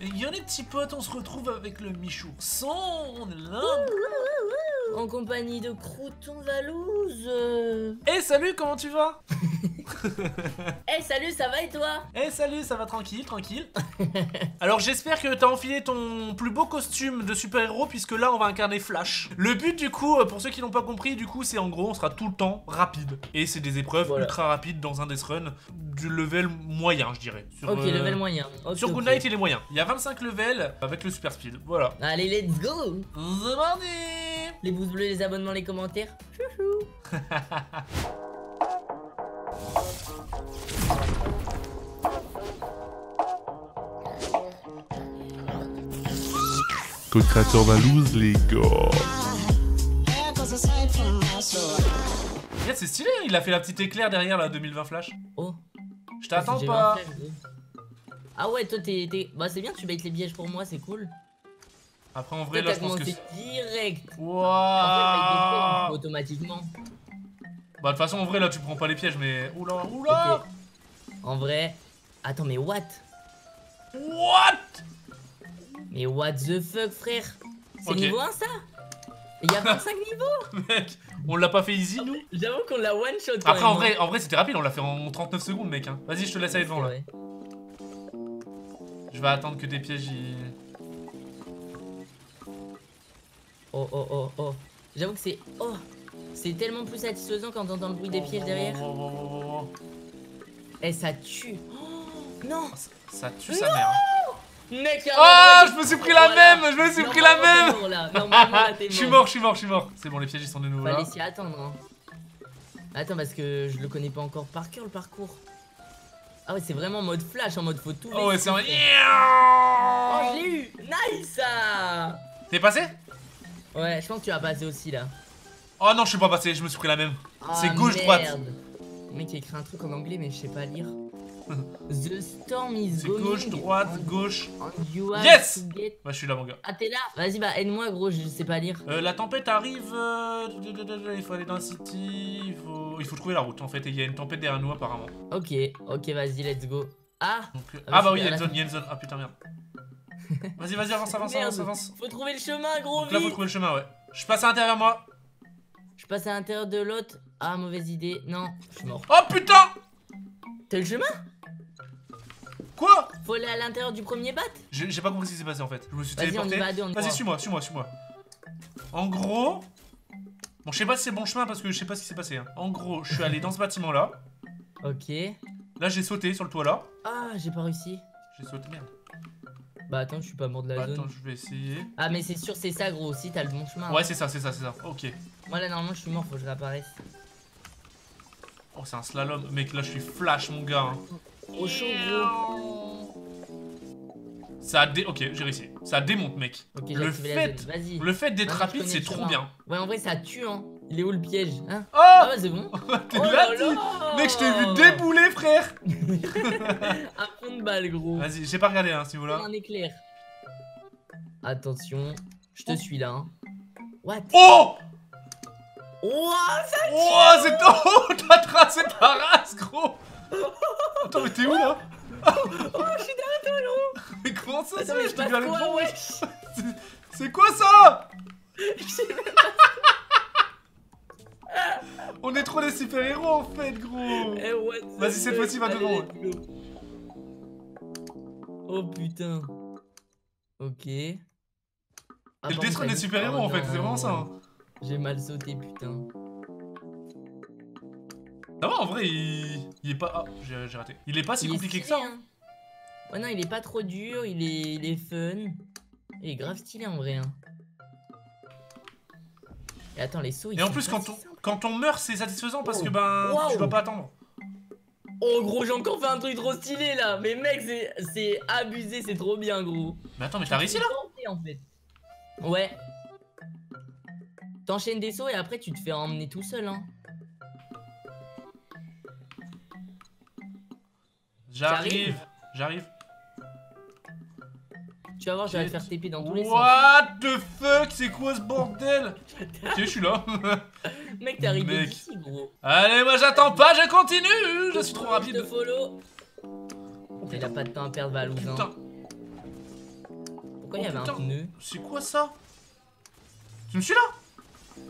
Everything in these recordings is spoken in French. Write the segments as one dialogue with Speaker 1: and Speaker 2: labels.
Speaker 1: Et yo les petits potes, on se retrouve avec le Michou. Son, on est là.
Speaker 2: En compagnie de Crouton Valouse.
Speaker 1: Eh salut, comment tu vas?
Speaker 2: Eh salut, ça va et toi?
Speaker 1: Eh salut, ça va tranquille, tranquille. Alors j'espère que t'as enfilé ton plus beau costume de super-héros puisque là on va incarner Flash. Le but du coup, euh, pour ceux qui n'ont pas compris, du coup c'est en gros on sera tout le temps rapide. Et c'est des épreuves
Speaker 2: Voilà.
Speaker 1: ultra rapides dans un Death Run du level moyen je dirais. Sur,
Speaker 2: Ok,
Speaker 1: euh,
Speaker 2: level moyen.
Speaker 1: Sur. Goodnight il est moyen. Il y a 25 levels avec le super speed. Voilà.
Speaker 2: Allez, let's go Les pouces bleus, les abonnements, les commentaires. Chouchou
Speaker 3: Code créateur Valouz, les gars.
Speaker 1: Regarde c'est stylé, il a fait la petite éclair derrière la 2020 Flash.
Speaker 2: Oh.
Speaker 1: Je t'attends pas.
Speaker 2: flash. Ah ouais, toi t'es... Bah c'est bien, tu baits les pièges pour moi, c'est cool.
Speaker 1: Après en vrai là je pense que...
Speaker 2: direct.
Speaker 1: Waouh
Speaker 2: En fait, automatiquement.
Speaker 1: Bah de toute façon en vrai là tu prends pas les pièges mais... Oula, oula.
Speaker 2: En vrai... Attends, mais what?
Speaker 1: What?
Speaker 2: Mais what the fuck, frère? C'est niveau 1 ça? Il y a 25 niveaux?
Speaker 1: Mec, on l'a pas fait easy nous?
Speaker 2: J'avoue qu'on l'a one shot
Speaker 1: Après en vrai, en vrai c'était rapide, on l'a fait en 39 secondes mec hein. Vas-y je te laisse aller devant là. Je vais attendre que des pièges y...
Speaker 2: Oh oh oh oh. J'avoue que c'est. Oh C'est tellement plus satisfaisant quand t'entends le bruit des pièges derrière.
Speaker 1: Oh, oh, oh, oh, oh.
Speaker 2: Eh, ça tue. Oh, non
Speaker 1: Ça, ça tue sa mère.
Speaker 2: Mec, il y a
Speaker 1: Ah,
Speaker 2: un
Speaker 1: je me suis pris la
Speaker 2: Voilà.
Speaker 1: même, je me suis pris la même
Speaker 2: mort, là. Là,
Speaker 1: Je suis
Speaker 2: mort.
Speaker 1: je suis mort, je suis mort. C'est bon, les pièges ils sont de nouveau là.
Speaker 2: Fallait s'y attendre. Hein. Attends, parce que je le connais pas encore par cœur le parcours. Ah ouais, c'est vraiment en mode flash, en mode faut tout.
Speaker 1: Oh ouais, c'est en...
Speaker 2: vérifier. Oh, je l'ai eu Nice ah
Speaker 1: T'es passé?
Speaker 2: Ouais, je pense que tu vas passer aussi là.
Speaker 1: Oh non, je suis pas passé, je me suis pris la même. C'est
Speaker 2: Ah,
Speaker 1: gauche-droite.
Speaker 2: merde. Le mec a écrit un truc en anglais, mais je sais pas lire. The storm is
Speaker 1: C'est
Speaker 2: going
Speaker 1: gauche, droite, gauche. Yes
Speaker 2: get-
Speaker 1: Bah je suis là mon gars.
Speaker 2: Ah, t'es là? Vas-y, bah aide-moi, gros, je sais pas lire.
Speaker 1: Euh, la tempête arrive, euh, il faut aller dans la city, il faut... il faut trouver la route en fait, et il y a une tempête derrière nous apparemment.
Speaker 2: Ok, ok, vas-y, let's go. Ah
Speaker 1: Donc, euh,
Speaker 2: Ah,
Speaker 1: ah bah oui, il y a une zone, il y a une zone, ah putain merde. Vas-y, vas-y, avance, avance, avance,
Speaker 2: Merde.
Speaker 1: avance.
Speaker 2: Faut trouver le chemin, gros,
Speaker 1: Donc là faut
Speaker 2: vite
Speaker 1: trouver le chemin, ouais. Je passe à l'intérieur moi.
Speaker 2: Je passe à l'intérieur de l'autre. Ah, mauvaise idée. Non, je suis mort.
Speaker 1: Oh putain
Speaker 2: T'as le chemin?
Speaker 1: Quoi?
Speaker 2: Faut aller à l'intérieur du premier bat?
Speaker 1: J'ai j'ai pas compris ce qui s'est passé en fait. Je me suis
Speaker 2: Vas-y, on y
Speaker 1: téléporté.
Speaker 2: va à deux, on y
Speaker 1: Vas-y,
Speaker 2: va.
Speaker 1: suis-moi, suis-moi, suis-moi. En gros. Bon, je sais pas si c'est bon chemin parce que je sais pas ce qui s'est passé. hein. En gros, je suis allé dans ce bâtiment là.
Speaker 2: Ok.
Speaker 1: Là, j'ai sauté sur le toit là.
Speaker 2: Ah, j'ai pas réussi.
Speaker 1: J'ai sauté, merde.
Speaker 2: Bah attends, je suis pas mort de la
Speaker 1: Bah,
Speaker 2: zone.
Speaker 1: attends, je vais essayer.
Speaker 2: Ah, mais c'est sûr, c'est ça, gros. Si t'as le bon chemin.
Speaker 1: Ouais, c'est ça, c'est ça, c'est ça. Ok.
Speaker 2: Moi là, normalement, je suis mort, faut que je réapparaisse.
Speaker 1: Oh, c'est un slalom. Mec, là, je suis flash, mon gars. hein.
Speaker 2: Au chaud, gros.
Speaker 1: Ça a dé... Ok, j'ai réussi. Ça démonte, mec.
Speaker 2: Ok, j'ai
Speaker 1: le fait, le fait d'être rapide, c'est trop bien.
Speaker 2: Ouais, en vrai, ça tue, hein. Il est où le piège Hein
Speaker 1: Oh
Speaker 2: Ah, ouais, c'est bon.
Speaker 1: T'es
Speaker 2: Oh
Speaker 1: là,
Speaker 2: là
Speaker 1: Mec, je t'ai vu débouler, frère.
Speaker 2: Un fond de balle, gros.
Speaker 1: Vas-y, j'ai pas regardé, hein, ce niveau-là.
Speaker 2: Un éclair. Attention, je te suis là. Hein. What?
Speaker 1: Oh
Speaker 2: Ouah, ça
Speaker 1: Oh, c'est... Oh, t'as tracé ta race, gros Attends, mais t'es où, là?
Speaker 2: Oh, je suis derrière toi, gros
Speaker 1: Mais comment ça,
Speaker 2: Attends,
Speaker 1: c'est
Speaker 2: mais
Speaker 1: Je t'ai vu
Speaker 2: wesh?
Speaker 1: C'est quoi ça? On est trop des super-héros, en fait, gros
Speaker 2: Eh, what
Speaker 1: Vas-y, cette fois-ci, va devant.
Speaker 2: Oh putain. Ok.
Speaker 1: C'est le Run des super-héros, en fait, c'est vraiment ça. hein.
Speaker 2: J'ai mal sauté, putain.
Speaker 1: Ça va, en vrai, il... il est pas... Ah, j'ai raté. Il est pas si
Speaker 2: Il
Speaker 1: compliqué que ça. hein.
Speaker 2: Ouais, non, il est pas trop dur, il est, il est fun. Il est grave stylé en vrai. Hein. Et attends, les sauts, ils
Speaker 1: Et en
Speaker 2: sont
Speaker 1: plus,
Speaker 2: pas
Speaker 1: quand on. Quand on meurt, c'est satisfaisant parce
Speaker 2: Oh.
Speaker 1: que, ben,
Speaker 2: Wow.
Speaker 1: tu dois pas attendre.
Speaker 2: Oh gros, j'ai encore fait un truc trop stylé là. Mais mec, c'est- c'est abusé, c'est trop bien, gros.
Speaker 1: Mais attends, mais t'as réussi, là
Speaker 2: Tenté, en fait. Ouais. T'enchaînes des sauts et après tu te fais emmener tout seul, hein.
Speaker 1: J'arrive, j'arrive.
Speaker 2: Tu vas voir, je vais te faire TP dans tous les sens.
Speaker 1: What the fuck, c'est quoi ce bordel? Ok, je suis là.
Speaker 2: Mec, t'es arrivé
Speaker 1: Mec.
Speaker 2: d'ici, gros.
Speaker 1: Allez, moi j'attends pas, je continue Je suis trop
Speaker 2: Je te
Speaker 1: rapide.
Speaker 2: follow. Il a pas de temps à perdre, Valouz.
Speaker 1: Putain.
Speaker 2: Pourquoi il y
Speaker 1: Oh,
Speaker 2: avait un pneu
Speaker 1: C'est quoi ça? Tu me suis là?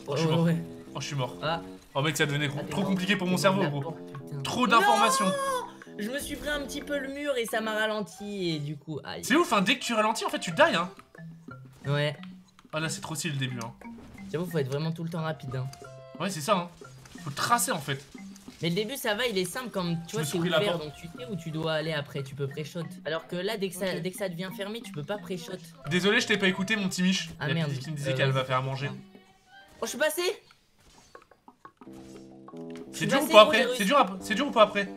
Speaker 1: Oh, je suis mort.
Speaker 2: ouais.
Speaker 1: Oh, je suis mort.
Speaker 2: Ah,
Speaker 1: Oh, mec, ça devenait
Speaker 2: ah,
Speaker 1: trop, compliqué pour mon cerveau, gros. Trop d'informations.
Speaker 2: Je me suis pris un petit peu le mur et ça m'a ralenti et du coup, aïe.
Speaker 1: C'est ouf, hein, dès que tu ralentis, en fait, tu die, hein.
Speaker 2: Ouais,
Speaker 1: Ah, là, c'est trop stylé le début, hein.
Speaker 2: J'avoue, faut être vraiment tout le temps rapide. Hein.
Speaker 1: Ouais, c'est ça, hein. Faut tracer, en fait.
Speaker 2: Mais le début, ça va, il est simple comme tu
Speaker 1: Je
Speaker 2: vois, c'est ouvert donc tu sais où tu dois aller après, tu peux pré-shot. Alors que là, dès que, ça,
Speaker 1: Ok.
Speaker 2: dès que ça devient fermé, tu peux pas pré-shot.
Speaker 1: Désolé, je t'ai pas écouté, mon petit Mich.
Speaker 2: Ah,
Speaker 1: La
Speaker 2: merde.
Speaker 1: qui me disait
Speaker 2: Euh,
Speaker 1: qu'elle va faire à manger.
Speaker 2: Oh, je suis passé
Speaker 1: C'est dur ou pas après. C'est dur, dur ou pas après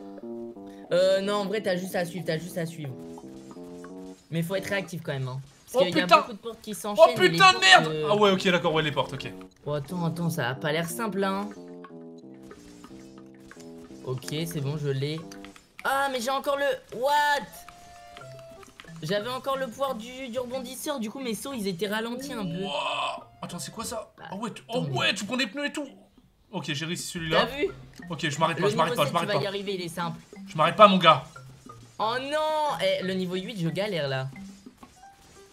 Speaker 2: Euh, non, en vrai, t'as juste à suivre, t'as juste à suivre. Mais faut être réactif quand même, hein.
Speaker 1: Oh,
Speaker 2: Parce qu'il y a
Speaker 1: putain
Speaker 2: beaucoup de portes qui s'enchaînent.
Speaker 1: Oh putain de merde
Speaker 2: euh,
Speaker 1: Ah ouais, ok, d'accord, ouais, les portes, ok.
Speaker 2: Oh, attends, attends, ça a pas l'air simple, là. hein. Ok, c'est bon, je l'ai. Ah, mais j'ai encore le... What? J'avais encore le pouvoir du, du rebondisseur, du coup mes sauts ils étaient ralentis un peu.
Speaker 1: Wow. Attends, c'est quoi ça?
Speaker 2: Bah,
Speaker 1: Oh ouais, tu... oh ouais, tu prends des pneus et tout Ok, j'ai réussi
Speaker 2: T'as
Speaker 1: celui-là.
Speaker 2: vu?
Speaker 1: Ok, je m'arrête pas, je m'arrête pas,
Speaker 2: 7
Speaker 1: je
Speaker 2: tu
Speaker 1: m'arrête
Speaker 2: vas y
Speaker 1: pas.
Speaker 2: arriver, il est simple.
Speaker 1: Je m'arrête pas, mon gars.
Speaker 2: Oh non Eh, Le niveau 8 je galère là.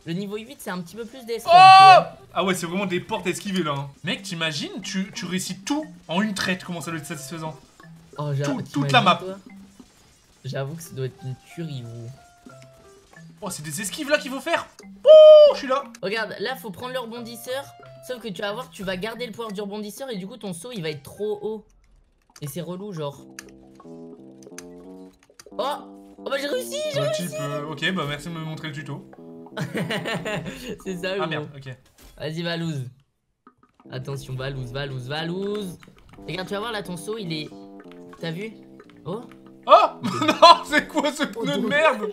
Speaker 2: Le niveau 8 c'est un petit peu plus des
Speaker 1: Oh Ah ouais, c'est vraiment des portes à esquiver là. hein. Mec, t'imagines, tu, tu réussis tout en une traite, comment ça doit être satisfaisant
Speaker 2: Oh,
Speaker 1: Tout- toute la map.
Speaker 2: J'avoue que ça doit être une tuerie vous.
Speaker 1: Oh, c'est des esquives là qu'il faut faire Oh, je suis là
Speaker 2: Regarde, là faut prendre le rebondisseur. Sauf que tu vas voir, tu vas garder le pouvoir du rebondisseur et du coup ton saut il va être trop haut. Et c'est relou genre. Oh Oh bah j'ai réussi j'ai
Speaker 1: type, euh, ok, bah merci de me montrer le tuto.
Speaker 2: C'est ça
Speaker 1: Ah merde, ok.
Speaker 2: Vas-y Valouz. Attention Valouz, Valouz, Valouz. Regarde tu vas voir là ton saut il est... T'as vu? Oh
Speaker 1: Oh Non, c'est quoi ce
Speaker 2: Oh,
Speaker 1: pneu de merde?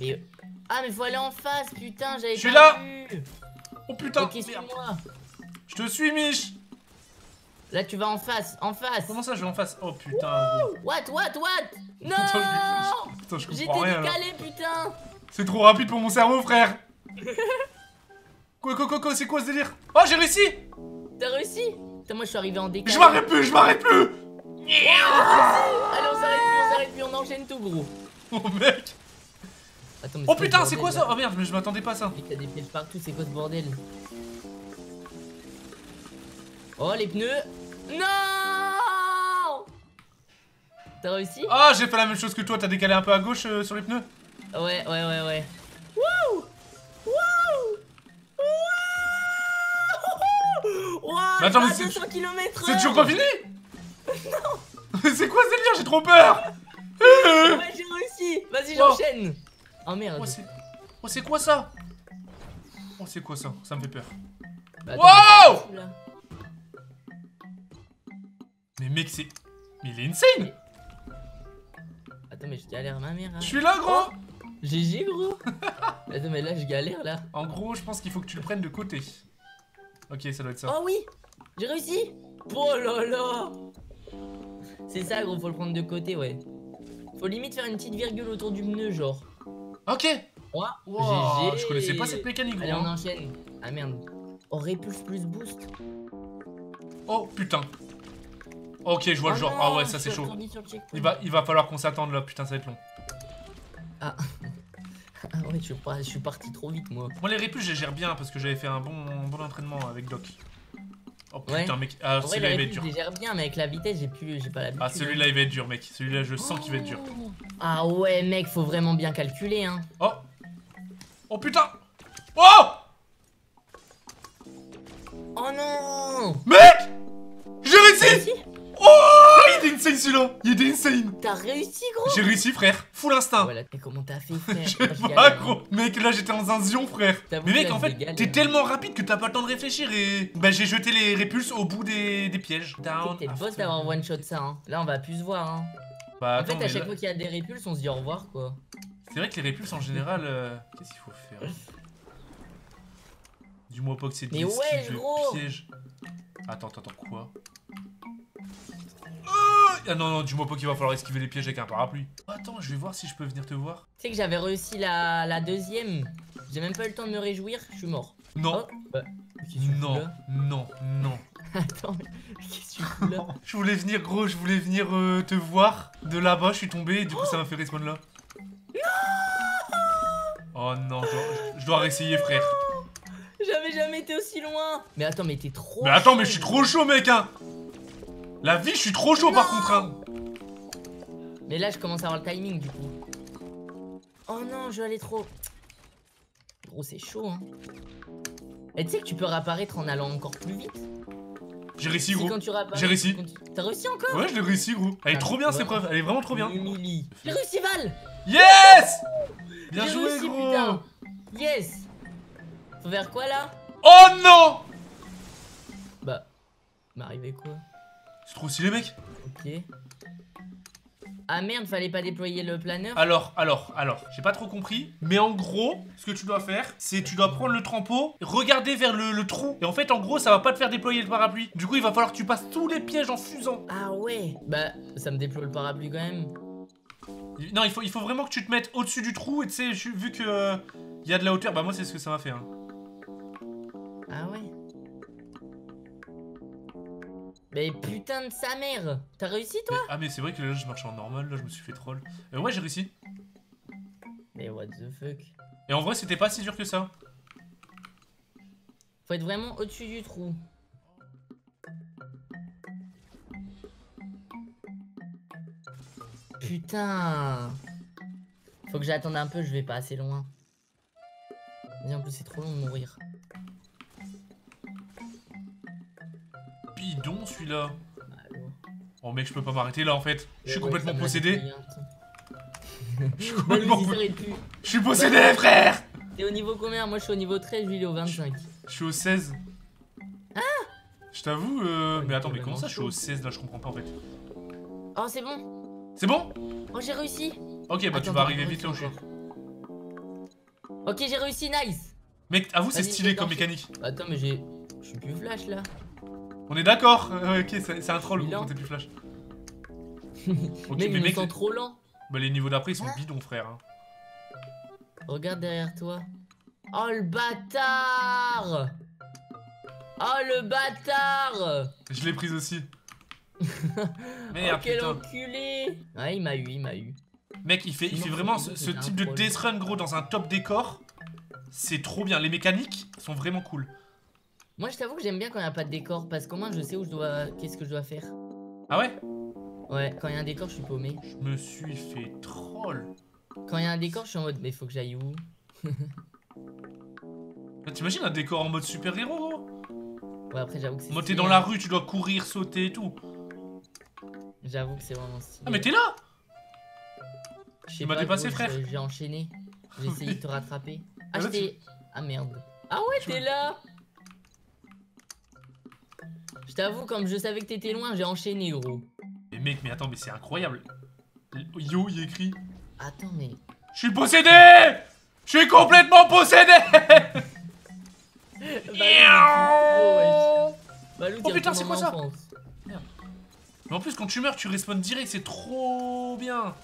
Speaker 2: Mais... Ah mais faut aller en face putain j'avais
Speaker 1: Je suis là.
Speaker 2: vu.
Speaker 1: Oh putain
Speaker 2: Ok
Speaker 1: merde.
Speaker 2: suis-moi.
Speaker 1: Je te suis, Mich
Speaker 2: Là tu vas en face, en face.
Speaker 1: Comment ça, je vais en face? Oh putain.
Speaker 2: What, what, what? Non
Speaker 1: Putain, je
Speaker 2: J'étais
Speaker 1: comprends rien là.
Speaker 2: décalé putain.
Speaker 1: C'est trop rapide pour mon cerveau, frère. Quoi, quoi, quoi, quoi, c'est quoi ce délire? Oh, j'ai réussi!
Speaker 2: T'as réussi? Putain moi je suis arrivé en décalé.
Speaker 1: Je m'arrête plus, je m'arrête plus!
Speaker 2: Allez on s'arrête plus, on s'arrête plus, on enchaîne tout gros.
Speaker 1: Oh mec!
Speaker 2: Attends, mais
Speaker 1: Oh putain, c'est quoi ça? Oh merde, mais je m'attendais pas à ça.
Speaker 2: T'as des pièges partout, c'est quoi ce bordel? Oh les pneus! Non T'as réussi
Speaker 1: Ah, j'ai fait la même chose que toi, t'as décalé un peu à gauche euh, sur les pneus
Speaker 2: Ouais, ouais, ouais, ouais. Wouh Wouh Wouh
Speaker 1: attends, mais c'est-
Speaker 2: 200 km
Speaker 1: C'est toujours pas fini Non Mais c'est quoi ce délire J'ai trop peur.
Speaker 2: Ouais, j'ai réussi Vas-y,
Speaker 1: Oh.
Speaker 2: j'enchaîne Oh merde
Speaker 1: Oh, c'est... Oh, c'est quoi ça Oh, c'est quoi ça Ça me fait peur.
Speaker 2: Bah, attends. Mais
Speaker 1: mec, c'est... Mais il est insane
Speaker 2: Attends, mais je galère ma mère. hein.
Speaker 1: Je suis là, gros
Speaker 2: GG, gros Attends, mais là, je galère, là.
Speaker 1: En gros, je pense qu'il faut que tu le prennes de côté. Ok, ça doit être ça.
Speaker 2: Oh oui J'ai réussi Oh là là C'est ça gros, faut le prendre de côté ouais. Faut limite faire une petite virgule autour du pneu genre.
Speaker 1: Ok
Speaker 2: Oh,
Speaker 1: Wow,
Speaker 2: GG.
Speaker 1: Je connaissais pas cette mécanique,
Speaker 2: Allez
Speaker 1: gros.
Speaker 2: on enchaîne. Ah merde. Oh répulse plus boost.
Speaker 1: Oh, putain Ok, je vois le
Speaker 2: Oh
Speaker 1: genre.
Speaker 2: non,
Speaker 1: Ah ouais, ça c'est chaud. Il va, il va falloir qu'on s'attende là, putain, ça va être long.
Speaker 2: Ah ouais, je suis, pas- je suis parti trop vite moi.
Speaker 1: Moi, les répulses, je les gère bien parce que j'avais fait un bon, bon entraînement avec Doc. Oh
Speaker 2: Ouais.
Speaker 1: putain, mec. Ah, celui-là, il va être dur.
Speaker 2: je les gère bien, mais avec la vitesse, j'ai plus, j'ai pas l'habitude.
Speaker 1: Ah, celui-là, il va être dur, mec. Celui-là, je sens qu'il va être dur.
Speaker 2: Ah ouais, mec, faut vraiment bien calculer hein.
Speaker 1: Oh Oh putain Oh
Speaker 2: Oh non
Speaker 1: Mec J'ai réussi? Oh Il est insane celui-là Il est insane
Speaker 2: T'as réussi gros
Speaker 1: J'ai réussi, frère. Full instinct.
Speaker 2: Voilà, et comment t'as fait frère?
Speaker 1: Je sais pas, gros. Mec, là, j'étais dans un zion, frère. Mais mec, en fait, t'es tellement rapide que t'as pas le temps de réfléchir et. Bah, j'ai jeté les répulses au bout des, des pièges. Down.
Speaker 2: T'es le boss
Speaker 1: after.
Speaker 2: d'avoir one shot ça hein. Là on va plus se voir hein.
Speaker 1: Bah,
Speaker 2: En
Speaker 1: attends,
Speaker 2: fait
Speaker 1: mais
Speaker 2: à chaque
Speaker 1: là-
Speaker 2: fois qu'il y a des répulses on se dit au revoir quoi.
Speaker 1: c'est vrai que les répulses en général. euh, Qu'est-ce qu'il faut faire? Dis-moi pas que c'est des
Speaker 2: Mais ouais, gros.
Speaker 1: pièges. Attends, attends, attends, quoi? Ah non, non, dis-moi pas qu'il va falloir esquiver les pièges avec un parapluie. Attends, je vais voir si je peux venir te voir.
Speaker 2: Tu sais que j'avais réussi la, la deuxième. J'ai même pas eu le temps de me réjouir, je suis mort.
Speaker 1: Non,
Speaker 2: Oh, bah,
Speaker 1: non, non, non.
Speaker 2: Attends, qu'est-ce que tu fous là?
Speaker 1: Je voulais venir, gros, je voulais venir euh, te voir de là-bas, je suis tombé et du coup ça m'a fait respawn là. Oh non, je dois, je dois réessayer, frère.
Speaker 2: J'avais jamais été aussi loin. Mais attends, mais t'es trop.
Speaker 1: Mais attends, mais
Speaker 2: chaud.
Speaker 1: je suis trop chaud, mec, hein. La vie, je suis trop chaud, par contre, hein.
Speaker 2: Mais là, je commence à avoir le timing du coup. Oh non, je vais aller trop. Gros, c'est chaud, hein. Et tu sais que tu peux réapparaître en allant encore plus vite?
Speaker 1: J'ai réussi, gros. J'ai réussi.
Speaker 2: T'as réussi encore?
Speaker 1: Ouais, je l'ai réussi, gros. Elle est
Speaker 2: Ah,
Speaker 1: trop bien, cette épreuve. Elle est vraiment trop bien.
Speaker 2: J'ai réussi, Val
Speaker 1: Yes Bien joué,
Speaker 2: réussi,
Speaker 1: gros.
Speaker 2: putain. Yes Faire quoi là?
Speaker 1: Oh non
Speaker 2: Bah, m'arrivait quoi?
Speaker 1: C'est trop stylé, mec.
Speaker 2: Ok. Ah merde, fallait pas déployer le planeur
Speaker 1: Alors, alors, alors, j'ai pas trop compris, mais en gros, ce que tu dois faire, c'est tu dois prendre le trempeau, regarder vers le, le trou, et en fait, en gros, ça va pas te faire déployer le parapluie. Du coup, il va falloir que tu passes tous les pièges en fusant.
Speaker 2: Ah ouais Bah, ça me déploie le parapluie quand même.
Speaker 1: Non, il faut, il faut vraiment que tu te mettes au-dessus du trou, et tu sais, vu que euh, il y a de la hauteur, bah moi, c'est ce que ça m'a fait. Hein.
Speaker 2: Ah ouais Mais putain de sa mère T'as réussi toi
Speaker 1: Mais- ah, mais c'est vrai que là, je marche en normal, là, je me suis fait troll. Euh, ouais, j'ai réussi.
Speaker 2: Mais what the fuck
Speaker 1: Et en vrai, c'était pas si dur que ça.
Speaker 2: Faut être vraiment au-dessus du trou. Putain Faut que j'attende un peu, je vais pas assez loin. Vas-y, en plus c'est trop long de mourir. Allô
Speaker 1: Oh, mec, je peux pas m'arrêter là, en fait. Je suis
Speaker 2: Ouais,
Speaker 1: complètement possédé. Je suis complètement. Je suis possédé, frère
Speaker 2: T'es au niveau combien? Moi je suis au niveau 13, lui il est au 25.
Speaker 1: Je suis au 16. Ah Je t'avoue, euh...
Speaker 2: Ouais,
Speaker 1: mais attends, mais comment ça je suis au 16 là Je comprends pas en fait.
Speaker 2: Oh c'est bon
Speaker 1: C'est bon?
Speaker 2: Oh j'ai réussi
Speaker 1: Ok, bah tu vas arriver vite là où je suis.
Speaker 2: Ok j'ai réussi, nice
Speaker 1: Mec, avoue, c'est stylé comme mécanique.
Speaker 2: Attends mais j'ai... Je suis plus flash là.
Speaker 1: On est d'accord Euh, Ok, c'est un troll quand t'es plus flash. Ok, mais
Speaker 2: me
Speaker 1: mec,
Speaker 2: trop lent.
Speaker 1: bah, les niveaux d'après ils sont
Speaker 2: Hein
Speaker 1: bidons, frère. hein.
Speaker 2: Regarde derrière toi. Oh le bâtard Oh le bâtard
Speaker 1: Je l'ai prise aussi.
Speaker 2: Oh
Speaker 1: Merde,
Speaker 2: quel
Speaker 1: putain.
Speaker 2: enculé Ouais il m'a eu, il m'a eu.
Speaker 1: Mec, il fait, il fait vraiment ce, ce type de death run, gros, dans un top décor. C'est trop bien. Les mécaniques sont vraiment cool.
Speaker 2: Moi je t'avoue que j'aime bien quand il n'y a pas de décor parce qu'au moins je sais où je dois... Qu'est-ce que je dois faire.
Speaker 1: Ah ouais?
Speaker 2: Ouais, quand il y a un décor je suis paumé.
Speaker 1: Je me suis fait troll.
Speaker 2: Quand il y a un décor je suis en mode mais faut que j'aille où?
Speaker 1: Là, T'imagines un décor en mode super-héros, gros?
Speaker 2: Ouais après j'avoue que c'est...
Speaker 1: Moi, t'es dans la rue, tu dois courir, sauter et tout.
Speaker 2: J'avoue que c'est vraiment stylé.
Speaker 1: Ah, mais t'es là Tu m'as
Speaker 2: pas,
Speaker 1: dépassé, frère.
Speaker 2: J'ai enchaîné. J'ai essayé de te rattraper. Ah,
Speaker 1: Ah.
Speaker 2: Ah merde. Ah ouais, t'es là Je t'avoue, comme je savais que t'étais loin, j'ai enchaîné, gros.
Speaker 1: Mais mec, mais attends, mais c'est incroyable. Yo, il écrit
Speaker 2: Attends, mais.
Speaker 1: Je suis possédé Je suis complètement possédé
Speaker 2: Balou,
Speaker 1: Oh, putain, c'est quoi ça
Speaker 2: enfance.
Speaker 1: Mais en plus, quand tu meurs, tu respawns direct, c'est trop bien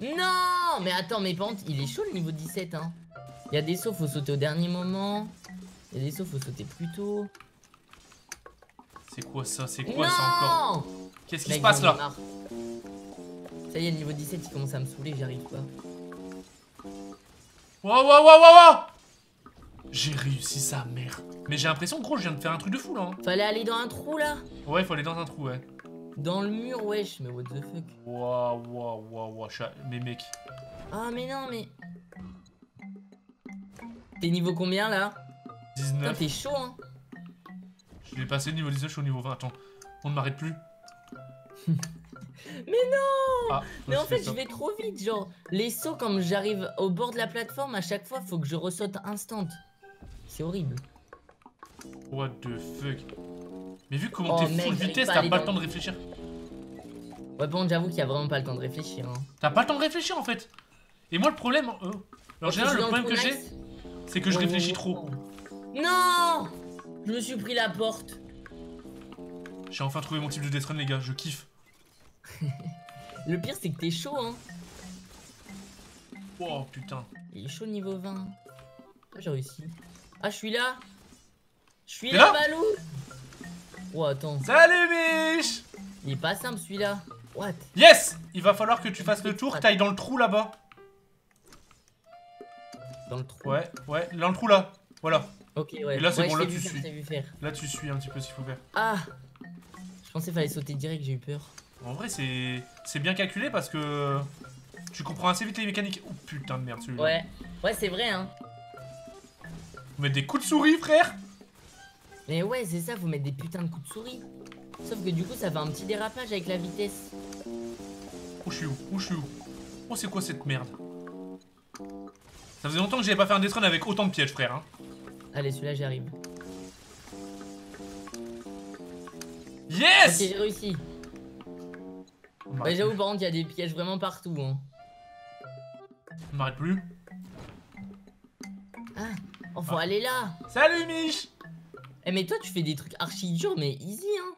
Speaker 2: Non Mais attends, mais contre, il est chaud le niveau 17, hein. Il y a des sauts, faut sauter au dernier moment. Il y a des sauts, faut sauter plus tôt.
Speaker 1: C'est quoi ça C'est quoi ça encore Qu'est-ce qui se passe là
Speaker 2: marre. Ça y est, le niveau 17, il commence à me saouler, j'y arrive pas.
Speaker 1: Waouh, waouh, waouh, waouh J'ai réussi sa mère. Mais j'ai l'impression, gros, je viens de faire un truc de fou là. hein.
Speaker 2: Fallait aller dans un trou là
Speaker 1: Ouais, faut aller dans un trou, ouais.
Speaker 2: Dans le mur, wesh, mais what the fuck.
Speaker 1: Waouh, waouh, waouh, waouh. Mais mec,
Speaker 2: Ah, mais non, mais. T'es niveau combien là? Putain,
Speaker 1: 19.
Speaker 2: t'es chaud hein
Speaker 1: Je l'ai passé niveau 19, je suis au niveau 20. Attends, on ne m'arrête plus.
Speaker 2: Mais non
Speaker 1: Ah,
Speaker 2: Mais en fait,
Speaker 1: ça.
Speaker 2: je vais trop vite. Genre, les sauts, comme j'arrive au bord de la plateforme, à chaque fois, faut que je ressaute instant. C'est horrible.
Speaker 1: What the fuck Mais vu comment
Speaker 2: Oh,
Speaker 1: t'es full vitesse, t'as pas le temps de réfléchir.
Speaker 2: Ouais, bon, j'avoue qu'il y a vraiment pas le temps de réfléchir. Hein.
Speaker 1: T'as pas le temps de réfléchir en fait. Et moi, le problème. euh, en général, le problème que j'ai, c'est que je réfléchis trop.
Speaker 2: Non Je me suis pris la porte.
Speaker 1: J'ai enfin trouvé mon type de run, les gars, je kiffe.
Speaker 2: Le pire, c'est que t'es chaud, hein.
Speaker 1: Oh putain.
Speaker 2: Il est chaud niveau 20. Ah, j'ai réussi. Ah, je suis là. Je suis là,
Speaker 1: là
Speaker 2: Balou. Oh, attends.
Speaker 1: Salut, Mich
Speaker 2: Il est pas simple celui-là. What?
Speaker 1: Yes Il va falloir que tu fasses le tour, que t'ailles dans le trou là-bas.
Speaker 2: Dans le trou.
Speaker 1: Ouais, ouais, dans le trou là. Voilà.
Speaker 2: Ok, ouais.
Speaker 1: Et là, c'est
Speaker 2: Ouais,
Speaker 1: bon, là, tu
Speaker 2: faire,
Speaker 1: suis.
Speaker 2: faire.
Speaker 1: Là, tu suis un petit peu s'il faut faire.
Speaker 2: Ah Je pensais qu'il fallait sauter direct, j'ai eu peur.
Speaker 1: En vrai, c'est c'est bien calculé parce que tu comprends assez vite les mécaniques. Oh putain de merde, celui-là.
Speaker 2: Ouais. Ouais, c'est vrai, hein.
Speaker 1: Faut mettre des coups de souris, frère.
Speaker 2: Mais ouais, c'est ça, faut mettre des putains de coups de souris. Sauf que du coup, ça fait un petit dérapage avec la vitesse.
Speaker 1: Où je suis où? Où je suis où? Oh, c'est quoi cette merde? Ça faisait longtemps que j'avais pas fait un run avec autant de pièges, frère. Hein.
Speaker 2: Allez, celui-là, j'y arrive. Ok,
Speaker 1: Yes
Speaker 2: j'ai réussi.
Speaker 1: On
Speaker 2: Ouais, j'avoue, par contre, il y a des pièges vraiment partout. Hein.
Speaker 1: on m'arrête plus.
Speaker 2: Ah, oh, faut aller là.
Speaker 1: Salut, Mich
Speaker 2: Eh, mais toi, tu fais des trucs archi durs, mais easy, hein.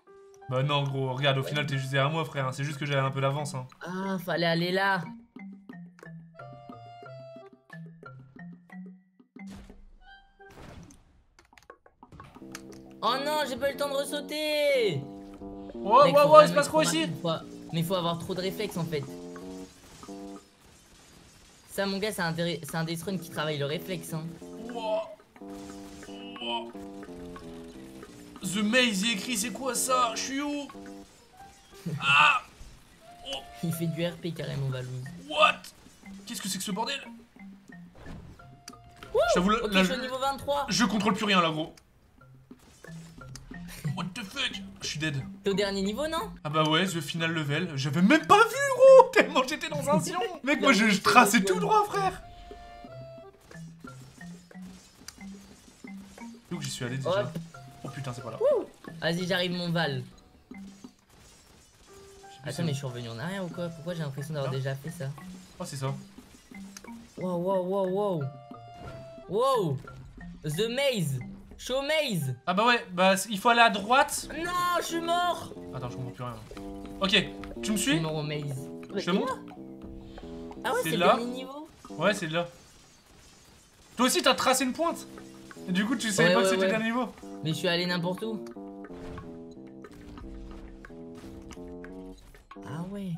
Speaker 1: Bah non, gros, regarde, au final, t'es juste derrière moi, frère. hein. C'est juste que j'avais un peu d'avance. Hein.
Speaker 2: Ah, fallait aller là. Oh non, j'ai pas eu le temps de ressauter.
Speaker 1: Oh,
Speaker 2: Mec,
Speaker 1: ouais, il se passe quoi ici
Speaker 2: Mais faut avoir trop de réflexes en fait. Ça, mon gars, c'est un, un Death Run qui travaille le réflexe. Hein.
Speaker 1: Wow. Wow. The Maze, il écrit, c'est quoi ça? Je suis où? Ah
Speaker 2: Il fait du RP carrément, Valou.
Speaker 1: What? Qu'est-ce que c'est que ce bordel? J'avoue,
Speaker 2: je suis au niveau 23.
Speaker 1: je contrôle plus rien là, gros. Suis dead.
Speaker 2: T'es au dernier niveau, non?
Speaker 1: Ah bah ouais, the final level. J'avais même pas vu, gros Tellement j'étais dans un sion Mec, moi je, je traçais tout droit, frère Où que j'y suis allé déjà
Speaker 2: Hop.
Speaker 1: Oh putain, c'est pas là.
Speaker 2: Vas-y, j'arrive, mon Val. Attends, mais je suis revenu en arrière ou quoi? Pourquoi j'ai l'impression d'avoir
Speaker 1: Ah.
Speaker 2: déjà fait ça?
Speaker 1: Oh, c'est ça.
Speaker 2: Wow, wow, wow, wow. Wow The Maze Show Maze
Speaker 1: Ah bah ouais, bah il faut aller à droite.
Speaker 2: Non, je suis mort
Speaker 1: Attends, je comprends plus rien. Ok, tu me
Speaker 2: Je suis
Speaker 1: suis
Speaker 2: mort au Maze.
Speaker 1: Je te montre
Speaker 2: Ah ouais,
Speaker 1: C'est là
Speaker 2: dernier niveau
Speaker 1: Ouais, c'est là. Toi aussi, t'as tracé une pointe. Et du coup, tu savais
Speaker 2: Ouais,
Speaker 1: pas que c'était
Speaker 2: ouais.
Speaker 1: le dernier niveau.
Speaker 2: Mais je suis allé n'importe où. Ah ouais.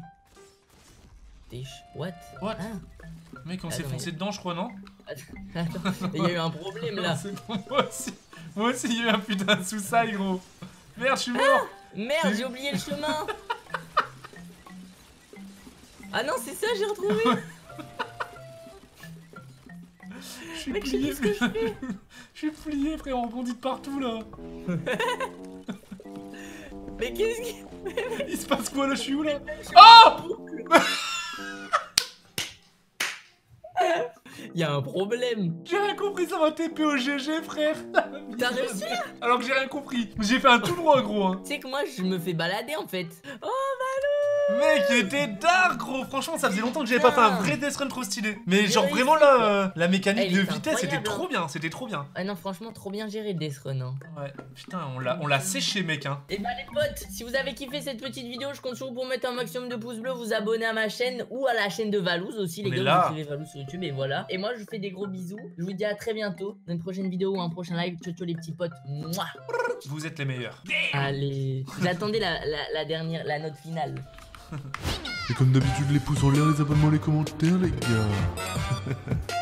Speaker 2: What?
Speaker 1: What?
Speaker 2: Ah.
Speaker 1: Mec, on s'est foncé
Speaker 2: mais-
Speaker 1: dedans, je crois, non
Speaker 2: Attends, il y a eu un problème là.
Speaker 1: Bon, moi aussi. Moi aussi, il y a eu un putain de sous-side, gros. Merde, je suis mort.
Speaker 2: Merde, j'ai oublié le chemin. Ah non, c'est ça, j'ai retrouvé.
Speaker 1: Je suis
Speaker 2: Mec,
Speaker 1: plié,
Speaker 2: je fais.
Speaker 1: Je suis plié, frère, on rebondit de partout, là.
Speaker 2: Mais qu'est-ce qui.
Speaker 1: Il se passe quoi, là? Je suis où, là? Oh
Speaker 2: y a un problème.
Speaker 1: J'ai rien compris, ça m'a TP au GG, frère.
Speaker 2: T'as réussi
Speaker 1: Alors que j'ai rien compris. J'ai fait un tout droit, gros. Hein.
Speaker 2: Tu sais que moi, je me fais balader en fait. Oh,
Speaker 1: Mec, il était dark, gros. Franchement, ça faisait longtemps que j'avais pas fait un vrai Death Run trop stylé. Mais genre, vraiment, là, euh, la mécanique
Speaker 2: Elle
Speaker 1: de vitesse, c'était trop
Speaker 2: hein.
Speaker 1: bien. C'était trop bien.
Speaker 2: Ah non, franchement, trop bien géré le Death Run. Hein.
Speaker 1: Ouais, putain, on l'a on l'a séché, mec. Hein.
Speaker 2: Et bah les potes, si vous avez kiffé cette petite vidéo, je compte sur vous pour mettre un maximum de pouces bleus, vous abonner à ma chaîne ou à la chaîne de Valouz aussi, les
Speaker 1: On
Speaker 2: gars, vous Valouz sur YouTube et voilà. Et moi je vous fais des gros bisous, je vous dis à très bientôt dans une prochaine vidéo ou un prochain live, ciao ciao les petits potes. Mouah
Speaker 1: Vous êtes les meilleurs.
Speaker 2: Allez, j'attendais la, la, la dernière, la note finale.
Speaker 3: Et comme d'habitude, les pouces en l'air, les abonnements, les commentaires, les gars.